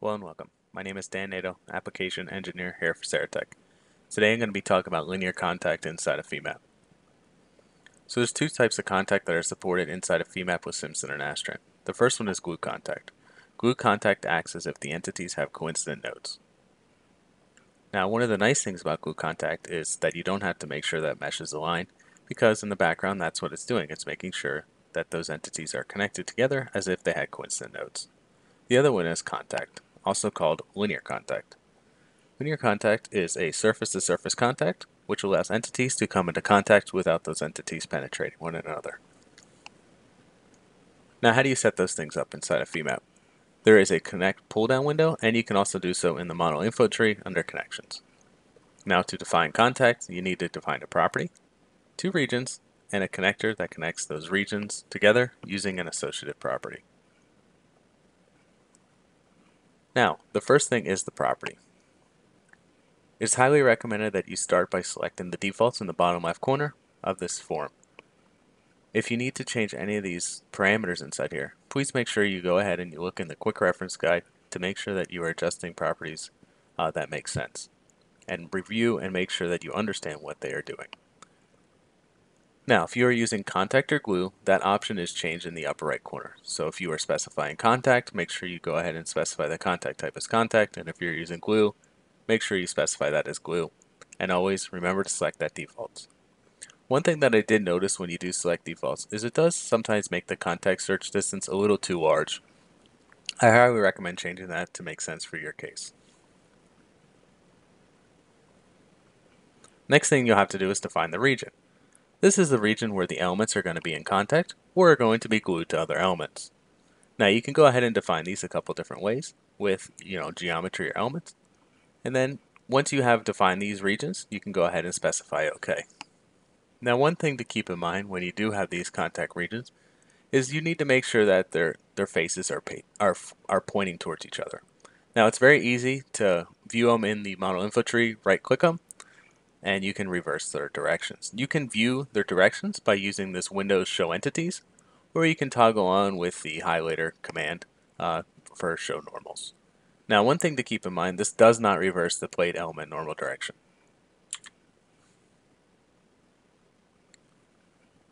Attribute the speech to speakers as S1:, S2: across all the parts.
S1: Hello and welcome. My name is Dan Nadeau, Application Engineer here for Saratech. Today I'm going to be talking about linear contact inside of FEMAP. So there's two types of contact that are supported inside of FEMAP with Simcenter Nastran. The first one is glue contact. Glue contact acts as if the entities have coincident nodes. Now one of the nice things about glue contact is that you don't have to make sure that meshes align because in the background that's what it's doing. It's making sure that those entities are connected together as if they had coincident nodes. The other one is contact also called linear contact. Linear contact is a surface-to-surface -surface contact, which allows entities to come into contact without those entities penetrating one another. Now how do you set those things up inside of FEMAP? There is a connect pull-down window, and you can also do so in the model info tree under connections. Now to define contact, you need to define a property, two regions, and a connector that connects those regions together using an associative property. Now, the first thing is the property. It's highly recommended that you start by selecting the defaults in the bottom left corner of this form. If you need to change any of these parameters inside here, please make sure you go ahead and you look in the quick reference guide to make sure that you are adjusting properties uh, that make sense. And review and make sure that you understand what they are doing. Now, if you are using contact or glue, that option is changed in the upper right corner. So if you are specifying contact, make sure you go ahead and specify the contact type as contact, and if you're using glue, make sure you specify that as glue. And always remember to select that defaults. One thing that I did notice when you do select defaults is it does sometimes make the contact search distance a little too large. I highly recommend changing that to make sense for your case. Next thing you'll have to do is define the region. This is the region where the elements are going to be in contact or are going to be glued to other elements. Now you can go ahead and define these a couple different ways with you know geometry or elements. And then once you have defined these regions, you can go ahead and specify OK. Now one thing to keep in mind when you do have these contact regions is you need to make sure that their their faces are are are pointing towards each other. Now it's very easy to view them in the model info tree, right click them, and you can reverse their directions. You can view their directions by using this Windows Show Entities, or you can toggle on with the highlighter command uh, for show normals. Now one thing to keep in mind, this does not reverse the plate element normal direction.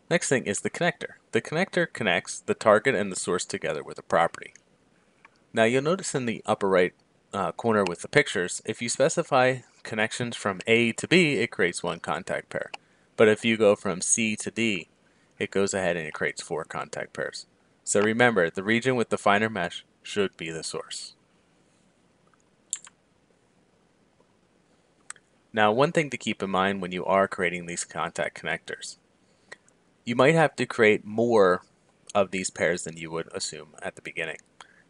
S1: Next thing is the connector. The connector connects the target and the source together with a property. Now you'll notice in the upper right uh, corner with the pictures, if you specify connections from A to B, it creates one contact pair. But if you go from C to D, it goes ahead and it creates four contact pairs. So remember, the region with the finer mesh should be the source. Now one thing to keep in mind when you are creating these contact connectors, you might have to create more of these pairs than you would assume at the beginning.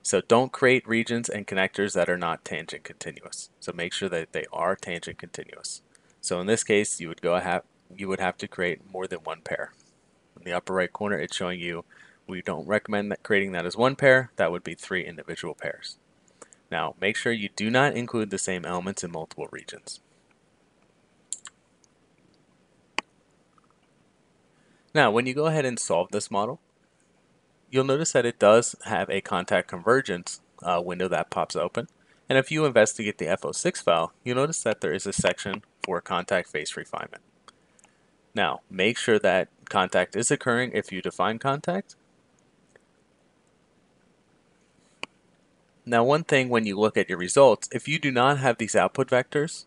S1: So don't create regions and connectors that are not tangent continuous. So make sure that they are tangent continuous. So in this case, you would go have you would have to create more than one pair. In the upper right corner, it's showing you we don't recommend that creating that as one pair. That would be three individual pairs. Now, make sure you do not include the same elements in multiple regions. Now, when you go ahead and solve this model, you'll notice that it does have a contact convergence uh, window that pops open. And if you investigate the F06 file, you'll notice that there is a section for contact face refinement. Now, make sure that contact is occurring if you define contact. Now, one thing when you look at your results, if you do not have these output vectors,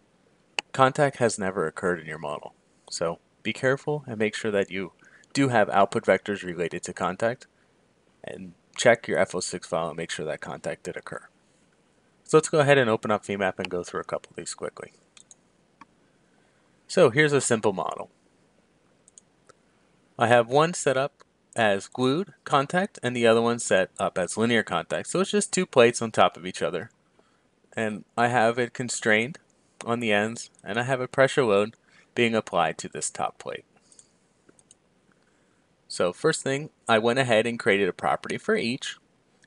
S1: contact has never occurred in your model. So be careful and make sure that you do have output vectors related to contact and check your F06 file and make sure that contact did occur. So let's go ahead and open up FEMAP and go through a couple of these quickly. So here's a simple model. I have one set up as glued contact and the other one set up as linear contact. So it's just two plates on top of each other. And I have it constrained on the ends and I have a pressure load being applied to this top plate. So first thing, I went ahead and created a property for each,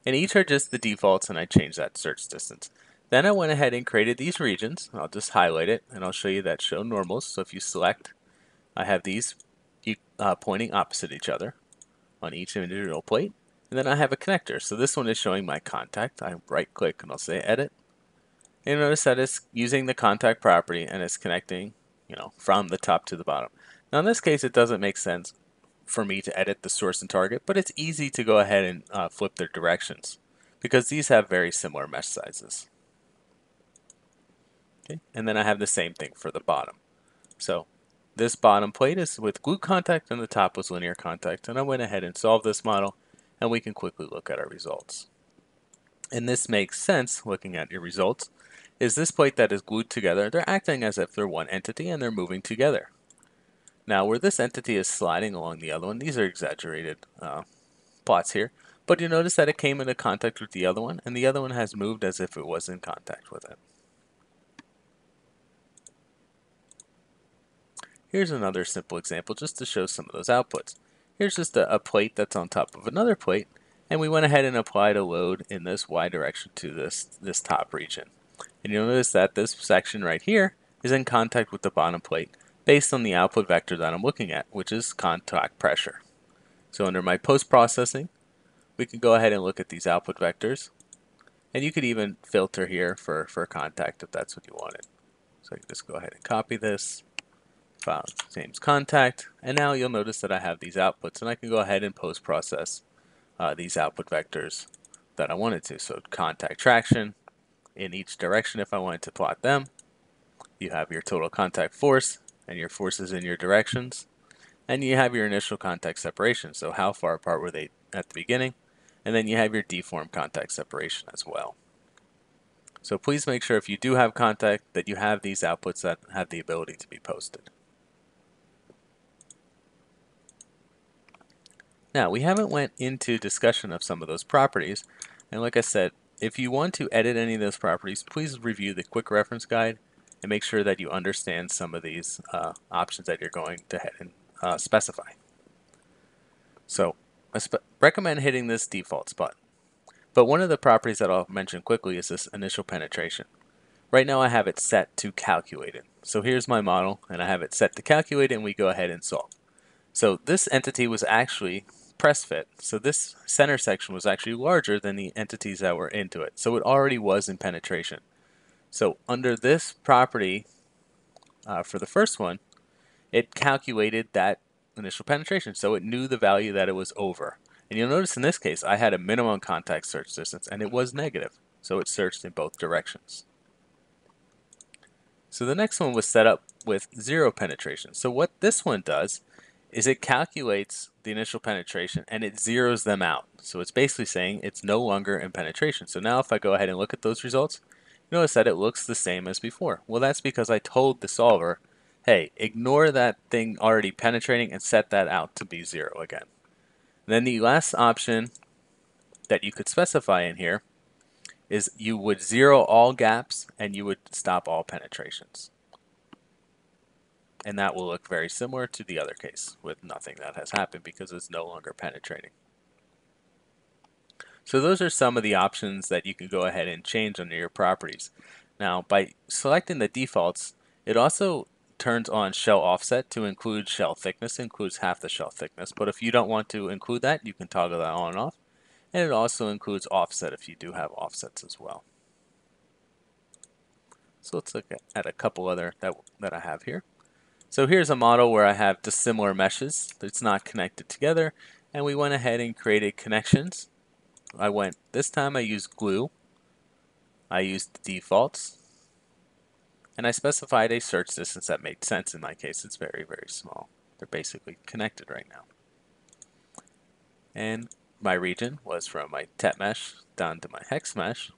S1: and each are just the defaults and I changed that search distance. Then I went ahead and created these regions. I'll just highlight it and I'll show you that show normals. So if you select, I have these uh, pointing opposite each other on each individual plate. And then I have a connector. So this one is showing my contact. I right click and I'll say edit. And notice that it's using the contact property and it's connecting, you know, from the top to the bottom. Now in this case, it doesn't make sense for me to edit the source and target, but it's easy to go ahead and uh, flip their directions because these have very similar mesh sizes. Okay, and then I have the same thing for the bottom. So this bottom plate is with glue contact and the top was linear contact, and I went ahead and solved this model, and we can quickly look at our results. And this makes sense looking at your results, is this plate that is glued together, they're acting as if they're one entity and they're moving together. Now where this entity is sliding along the other one, these are exaggerated uh, plots here, but you notice that it came into contact with the other one, and the other one has moved as if it was in contact with it. Here's another simple example just to show some of those outputs. Here's just a, a, plate that's on top of another plate, and we went ahead and applied a load in this y direction to this, this top region. And you'll notice that this section right here is in contact with the bottom plate based on the output vector that I'm looking at, which is contact pressure. So under my post-processing, we can go ahead and look at these output vectors. And you could even filter here for, for contact if that's what you wanted. So I can just go ahead and copy this, file name's contact, and now you'll notice that I have these outputs, and I can go ahead and post-process uh, these output vectors that I wanted to. So contact traction in each direction if I wanted to plot them. You have your total contact force and your forces in your directions. And you have your initial contact separation, so how far apart were they at the beginning. And then you have your deformed contact separation as well. So please make sure if you do have contact that you have these outputs that have the ability to be posted. Now we haven't went into discussion of some of those properties and like I said if you want to edit any of those properties please review the quick reference guide and make sure that you understand some of these uh, options that you're going to head and uh, specify. So I recommend hitting this defaults button. But one of the properties that I'll mention quickly is this initial penetration. Right now I have it set to calculated. So here's my model and I have it set to calculate and we go ahead and solve. So this entity was actually press fit. So this center section was actually larger than the entities that were into it. So it already was in penetration. So under this property, uh, for the first one, it calculated that initial penetration. So it knew the value that it was over. And you'll notice in this case, I had a minimum contact search distance and it was negative. So it searched in both directions. So the next one was set up with zero penetration. So what this one does is it calculates the initial penetration and it zeroes them out. So it's basically saying it's no longer in penetration. So now if I go ahead and look at those results, notice that it looks the same as before. Well, that's because I told the solver, hey, ignore that thing already penetrating and set that out to be zero again. And then the last option that you could specify in here is you would zero all gaps and you would stop all penetrations. And that will look very similar to the other case with nothing that has happened because it's no longer penetrating. So those are some of the options that you can go ahead and change under your properties. Now by selecting the defaults, it also turns on shell offset to include shell thickness, includes half the shell thickness. But if you don't want to include that, you can toggle that on and off. And it also includes offset if you do have offsets as well. So let's look at a couple other that, that I have here. So here's a model where I have dissimilar meshes. It's not connected together. And we went ahead and created connections I went, this time I used glue. I used the defaults. And I specified a search distance that made sense in my case. It's very, very small. They're basically connected right now. And my region was from my TET mesh down to my hex mesh.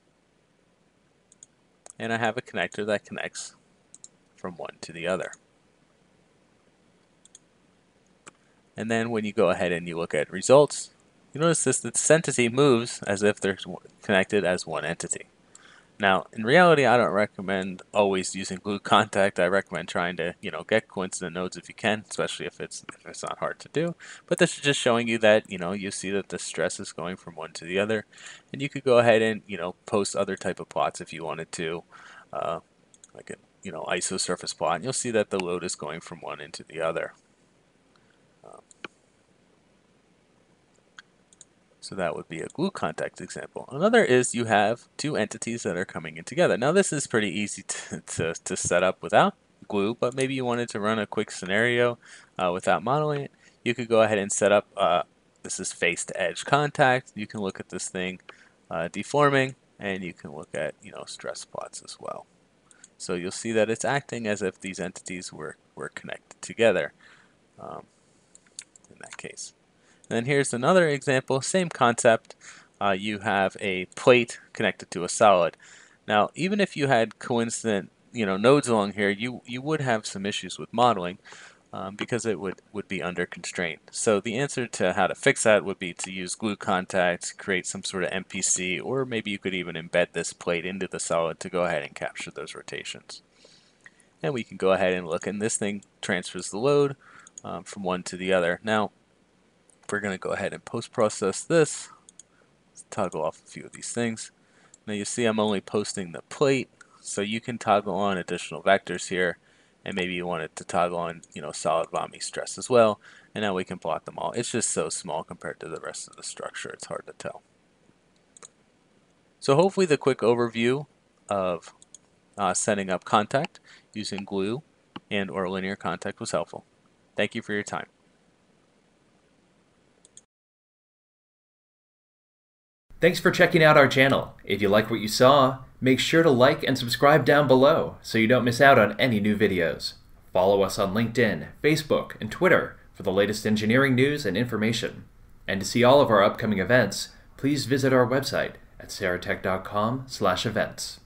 S1: And I have a connector that connects from one to the other. And then when you go ahead and you look at results, you notice this, this entity moves as if they're connected as one entity. Now, in reality, I don't recommend always using glue contact. I recommend trying to, you know, get coincident nodes if you can, especially if it's if it's not hard to do. But this is just showing you that, you know, you see that the stress is going from one to the other, and you could go ahead and, you know, post other type of plots if you wanted to, uh, like a, you know, isosurface plot, and you'll see that the load is going from one into the other. So that would be a glue contact example. Another is you have two entities that are coming in together. Now this is pretty easy to, to, to set up without glue, but maybe you wanted to run a quick scenario uh, without modeling it. You could go ahead and set up, uh, this is face to edge contact. You can look at this thing uh, deforming and you can look at, you know, stress plots as well. So you'll see that it's acting as if these entities were, were connected together um, in that case. And here's another example, same concept. Uh, you have a plate connected to a solid. Now, even if you had coincident, you know, nodes along here, you you would have some issues with modeling um, because it would would be under constraint. So the answer to how to fix that would be to use glue contacts, create some sort of MPC, or maybe you could even embed this plate into the solid to go ahead and capture those rotations. And we can go ahead and look, and this thing transfers the load um, from one to the other. Now, we're going to go ahead and post-process this. Let's toggle off a few of these things. Now you see I'm only posting the plate, so you can toggle on additional vectors here, and maybe you want it to toggle on, you know, solid von Mises stress as well, and now we can plot them all. It's just so small compared to the rest of the structure, it's hard to tell. So hopefully the quick overview of uh, setting up contact using glue and or linear contact was helpful. Thank you for your time.
S2: Thanks for checking out our channel. If you like what you saw, make sure to like and subscribe down below so you don't miss out on any new videos. Follow us on LinkedIn, Facebook, and Twitter for the latest engineering news and information. And to see all of our upcoming events, please visit our website at saratech.com/events.